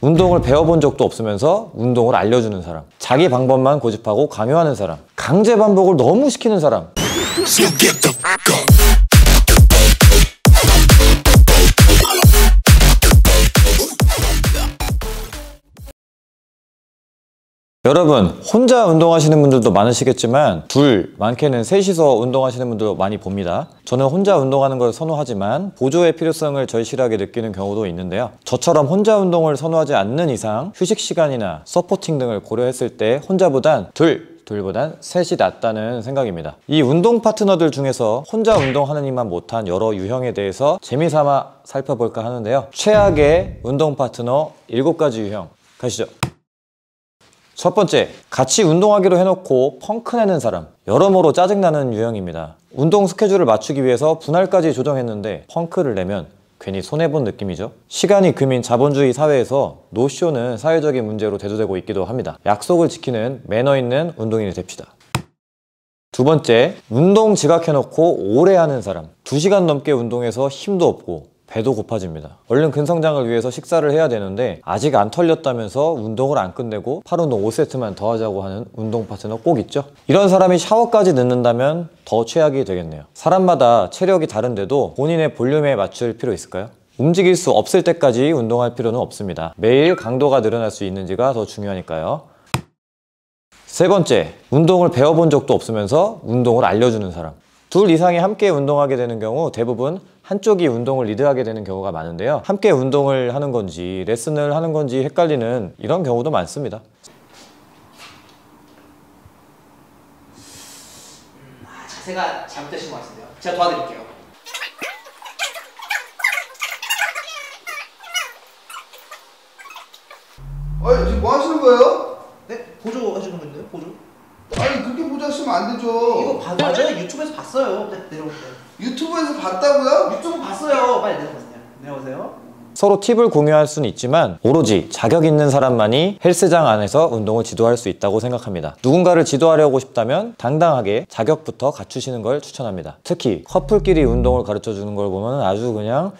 운동을 배워본 적도 없으면서 운동을 알려주는 사람. 자기 방법만 고집하고 강요하는 사람. 강제 반복을 너무 시키는 사람. 여러분 혼자 운동하시는 분들도 많으시겠지만 둘 많게는 셋이서 운동하시는 분들도 많이 봅니다 저는 혼자 운동하는 걸 선호하지만 보조의 필요성을 절실하게 느끼는 경우도 있는데요 저처럼 혼자 운동을 선호하지 않는 이상 휴식 시간이나 서포팅 등을 고려했을 때 혼자보단 둘 둘보단 셋이 낫다는 생각입니다. 이 운동 파트너들 중에서 혼자 운동하는 이만 못한 여러 유형에 대해서 재미삼아 살펴볼까 하는데요. 최악의 운동 파트너 7가지 유형 가시죠. 첫 번째, 같이 운동하기로 해놓고 펑크 내는 사람. 여러모로 짜증나는 유형입니다. 운동 스케줄을 맞추기 위해서 분할까지 조정했는데 펑크를 내면 괜히 손해본 느낌이죠. 시간이 금인 자본주의 사회에서 노쇼는 사회적인 문제로 대두되고 있기도 합니다. 약속을 지키는 매너 있는 운동인이 됩시다. 두 번째, 운동 지각해놓고 오래 하는 사람. 2시간 넘게 운동해서 힘도 없고 배도 고파집니다. 얼른 근성장을 위해서 식사를 해야 되는데 아직 안 털렸다면서 운동을 안 끝내고 팔 운동 5세트만 더 하자고 하는 운동 파트너 꼭 있죠? 이런 사람이 샤워까지 늦는다면 더 최악이 되겠네요. 사람마다 체력이 다른데도 본인의 볼륨에 맞출 필요 있을까요? 움직일 수 없을 때까지 운동할 필요는 없습니다. 매일 강도가 늘어날 수 있는지가 더 중요하니까요. 세 번째, 운동을 배워본 적도 없으면서 운동을 알려주는 사람. 둘 이상이 함께 운동하게 되는 경우 대부분 한쪽이 운동을 리드하게 되는 경우가 많은데요. 함께 운동을 하는 건지 레슨을 하는 건지 헷갈리는 이런 경우도 많습니다. 아, 자세가 잘못되신 것 같은데요. 제가 도와드릴게요. 아니 지금 뭐 하시는 거예요? 네? 보조 해주는 건데요? 보조? 보자시면 안 되죠 이거 봐, 맞아요? 유튜브에서 봤어요. 네, 내려오세요. 유튜브에서 봤다고요? 유튜브 봤어요. 빨리 내려오세요. 내려오세요. 서로 팁을 공유할 수는 있지만 오로지 자격 있는 사람만이 헬스장 안에서 운동을 지도할 수 있다고 생각합니다. 누군가를 지도하려고 싶다면 당당하게 자격부터 갖추시는 걸 추천합니다. 특히 커플끼리 운동을 가르쳐 주는 걸 보면 아주 그냥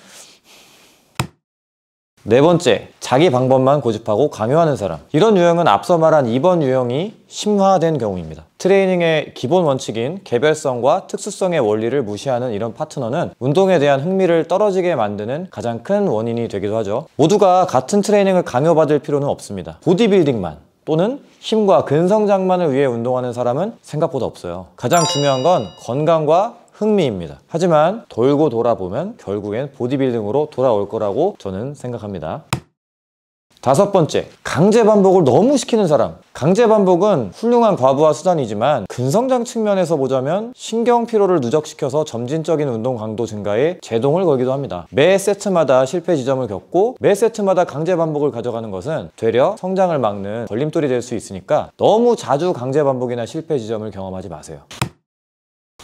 네 번째, 자기 방법만 고집하고 강요하는 사람. 이런 유형은 앞서 말한 2번 유형이 심화된 경우입니다. 트레이닝의 기본 원칙인 개별성과 특수성의 원리를 무시하는 이런 파트너는 운동에 대한 흥미를 떨어지게 만드는 가장 큰 원인이 되기도 하죠. 모두가 같은 트레이닝을 강요받을 필요는 없습니다. 보디빌딩만 또는 힘과 근성장만을 위해 운동하는 사람은 생각보다 없어요. 가장 중요한 건 건강과 흥미입니다. 하지만 돌고 돌아보면 결국엔 보디빌딩으로 돌아올 거라고 저는 생각합니다. 다섯 번째, 강제 반복을 너무 시키는 사람. 강제 반복은 훌륭한 과부하 수단이지만 근성장 측면에서 보자면 신경 피로를 누적시켜서 점진적인 운동 강도 증가에 제동을 걸기도 합니다. 매 세트마다 실패 지점을 겪고 매 세트마다 강제 반복을 가져가는 것은 되려 성장을 막는 걸림돌이 될 수 있으니까 너무 자주 강제 반복이나 실패 지점을 경험하지 마세요.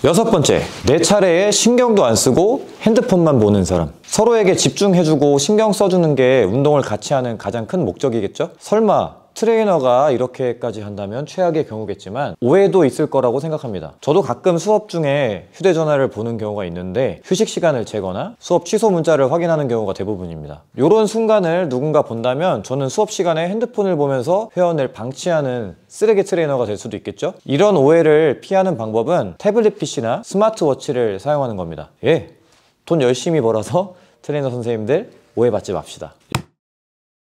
여섯 번째, 내 차례에 신경도 안 쓰고 핸드폰만 보는 사람. 서로에게 집중해주고 신경 써주는 게 운동을 같이 하는 가장 큰 목적이겠죠? 설마 트레이너가 이렇게까지 한다면 최악의 경우겠지만 오해도 있을 거라고 생각합니다. 저도 가끔 수업 중에 휴대전화를 보는 경우가 있는데 휴식 시간을 재거나 수업 취소 문자를 확인하는 경우가 대부분입니다. 이런 순간을 누군가 본다면 저는 수업 시간에 핸드폰을 보면서 회원을 방치하는 쓰레기 트레이너가 될 수도 있겠죠? 이런 오해를 피하는 방법은 태블릿 PC나 스마트워치를 사용하는 겁니다. 예, 돈 열심히 벌어서 트레이너 선생님들 오해받지 맙시다.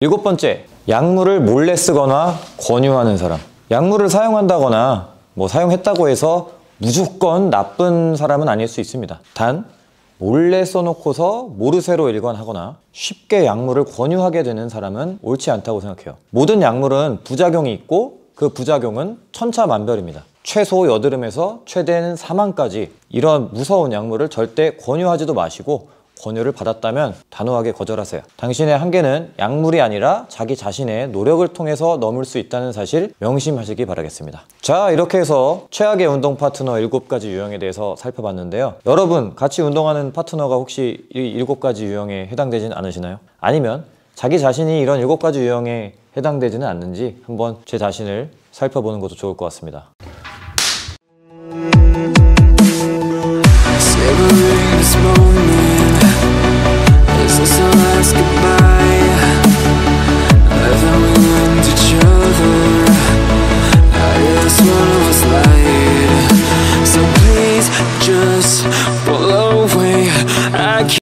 일곱 번째, 약물을 몰래 쓰거나 권유하는 사람. 약물을 사용한다거나 뭐 사용했다고 해서 무조건 나쁜 사람은 아닐 수 있습니다. 단 몰래 써놓고서 모르쇠로 일관하거나 쉽게 약물을 권유하게 되는 사람은 옳지 않다고 생각해요. 모든 약물은 부작용이 있고 그 부작용은 천차만별입니다. 최소 여드름에서 최대는 사망까지 이런 무서운 약물을 절대 권유하지도 마시고 권유를 받았다면 단호하게 거절하세요. 당신의 한계는 약물이 아니라 자기 자신의 노력을 통해서 넘을 수 있다는 사실 명심하시기 바라겠습니다. 자, 이렇게 해서 최악의 운동 파트너 7가지 유형에 대해서 살펴봤는데요. 여러분, 같이 운동하는 파트너가 혹시 이 7가지 유형에 해당되진 않으시나요? 아니면 자기 자신이 이런 7가지 유형에 해당되지는 않는지 한번 제 자신을 살펴보는 것도 좋을 것 같습니다.